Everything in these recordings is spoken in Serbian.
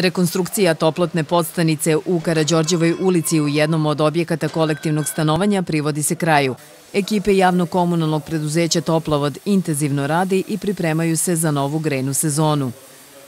Rekonstrukcija toplotne podstanice u Karadžorđevoj ulici u jednom od objekata kolektivnog stanovanja privodi se kraju. Ekipe javno-komunalnog preduzeća Toplovod intenzivno radi i pripremaju se za novu grenu sezonu.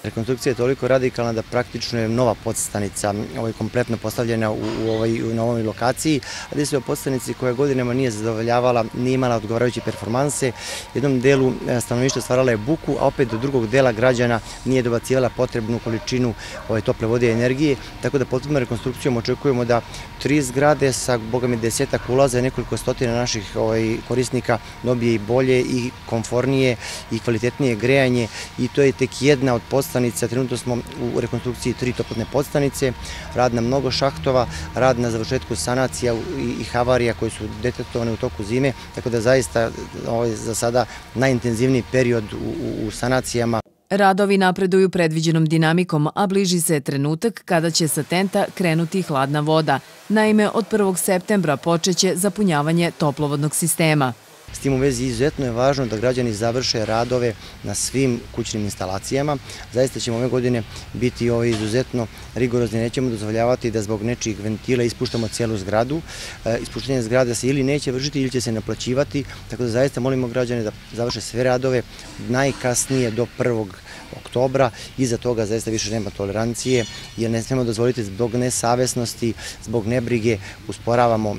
Rekonstrukcija je toliko radikalna da praktično je nova podstanica ovaj, kompletno postavljena u, u, ovoj, u novoj lokaciji. Radi se o podstanici koja godinama nije zadovoljavala, nije imala odgovarajuće performanse. Jednom delu e, stanovništva stvarala je buku, a opet do drugog dela građana nije dobacivala potrebnu količinu ovaj, tople vode i energije. Tako da potrebno rekonstrukcijom očekujemo da tri zgrade sa bogami desetak ulaza nekoliko stotina naših ovaj, korisnika dobije i bolje i konfornije i kvalitetnije grejanje i to je tek jedna od podstanica podstanica, trenutno smo u rekonstrukciji tri toplotne podstanice, rad na mnogo šahtova, rad na završetku sanacija i havarija koje su detektovane u toku zime, tako da zaista ovo je za sada najintenzivniji period u sanacijama. Radovi napreduju predviđenom dinamikom, a bliži se trenutak kada će sa tenta krenuti hladna voda. Naime, od 1. septembra počeće zapunjavanje toplovodnog sistema. S tim u vezi izuzetno je važno da građani završe radove na svim kućnim instalacijama. Zaista ćemo ove godine biti ovo izuzetno rigorozni, nećemo dozvoljavati da zbog nečih ventila ispuštamo cijelu zgradu. E, ispuštenje zgrada se ili neće vršiti ili će se naplaćivati, tako da zaista molimo građane da završe sve radove najkasnije do 1. oktobra. Iza toga zaista više nema tolerancije, jer ne smemo dozvoliti zbog nesavesnosti, zbog nebrige, usporavamo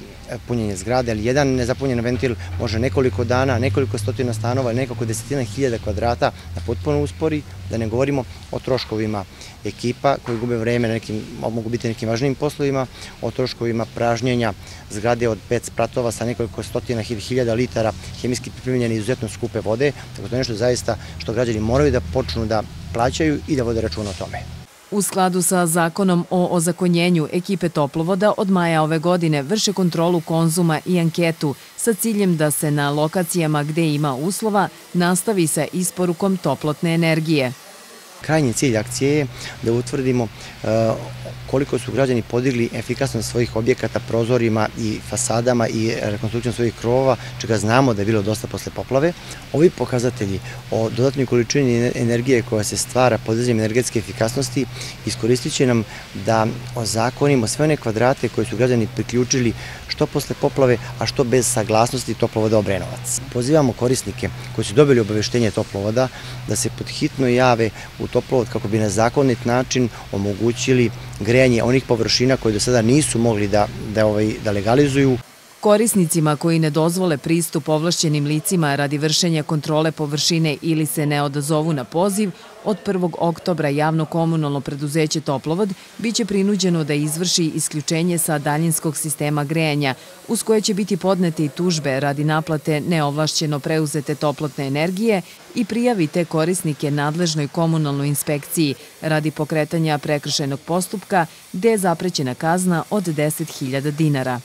punjenje zgrade, ali jedan nezapunjen ventil može nekoliko dana, nekoliko stotina stanova, nekako desetina hiljada kvadrata da potpuno uspori, da ne govorimo o troškovima ekipa koji gube vreme na nekim, mogu biti nekim važnijim poslovima, o troškovima pražnjenja zgrade od pet spratova sa nekoliko stotina hiljada litara hemijski pripremljene izuzetno skupe vode, tako to je nešto zaista što građani moraju da počnu da plaćaju i da vode računa o tome. U skladu sa zakonom o ozakonjenju, ekipe toplovoda od maja ove godine vrše kontrolu konzuma i anketu sa ciljem da se na lokacijama gde ima uslova nastavi sa isporukom toplotne energije. Krajnji cilj akcije je da utvrdimo uh, koliko su građani podigli efikasnost svojih objekata prozorima i fasadama i rekonstrukcijom svojih krovova, čega znamo da je bilo dosta posle poplave. Ovi pokazatelji o dodatnoj količini energije koja se stvara podizanjem energetske efikasnosti iskoristit će nam da ozakonimo sve one kvadrate koje su građani priključili što posle poplave, a što bez saglasnosti toplovoda Obrenovac. Pozivamo korisnike koji su dobili obaveštenje toplovoda da se podhitno jave u toplovod kako bi na zakonit način omogućili grejanje onih površina koje do sada nisu mogli da, da, ovaj, da legalizuju. Korisnicima koji ne dozvole pristup ovlašćenim licima radi vršenja kontrole površine ili se ne odazovu na poziv, od 1. oktobra javno-komunalno preduzeće Toplovod biće prinuđeno da izvrši isključenje sa daljinskog sistema grejanja, uz koje će biti podnete i tužbe radi naplate neovlašćeno preuzete toplotne energije i prijavite korisnike nadležnoj komunalnoj inspekciji radi pokretanja prekršajnog postupka gde je zaprećena kazna od 10.000 dinara.